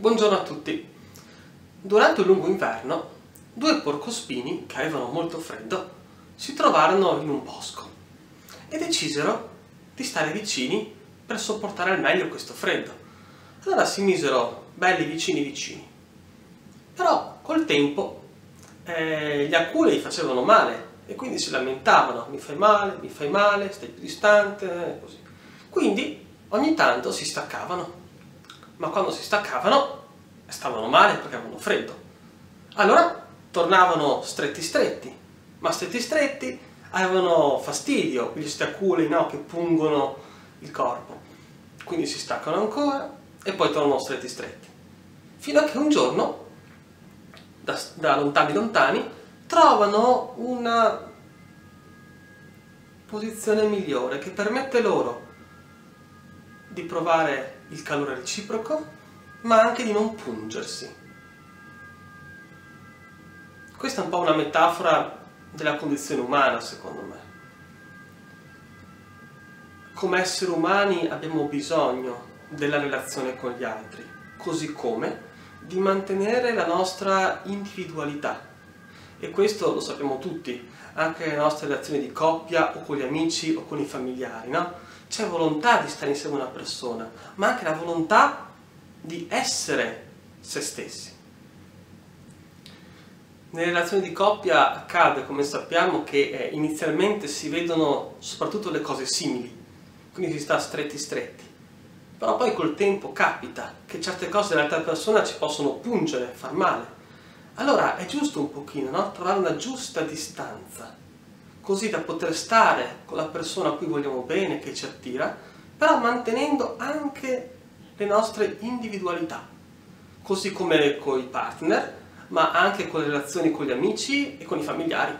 Buongiorno a tutti. Durante il lungo inverno, due porcospini che avevano molto freddo si trovarono in un bosco e decisero di stare vicini per sopportare al meglio questo freddo. Allora si misero belli vicini vicini. Però col tempo eh, gli aculei facevano male e quindi si lamentavano, mi fai male, mi fai male, stai più distante, così. Quindi ogni tanto si staccavano ma quando si staccavano stavano male perché avevano freddo. Allora tornavano stretti stretti, ma stretti stretti avevano fastidio, gli staculi no, che pungono il corpo. Quindi si staccano ancora e poi tornano stretti stretti. Fino a che un giorno, da, da lontani lontani, trovano una posizione migliore che permette loro di provare il calore reciproco, ma anche di non pungersi. Questa è un po' una metafora della condizione umana, secondo me. Come esseri umani abbiamo bisogno della relazione con gli altri, così come di mantenere la nostra individualità. E questo lo sappiamo tutti, anche nelle nostre relazioni di coppia o con gli amici o con i familiari, no? C'è volontà di stare insieme a una persona, ma anche la volontà di essere se stessi. Nelle relazioni di coppia accade, come sappiamo, che eh, inizialmente si vedono soprattutto le cose simili, quindi si sta stretti stretti. Però poi col tempo capita che certe cose dell'altra persona ci possono pungere, far male. Allora è giusto un pochino, no? Trovare una giusta distanza così da poter stare con la persona a cui vogliamo bene, che ci attira, però mantenendo anche le nostre individualità, così come con i partner, ma anche con le relazioni con gli amici e con i familiari.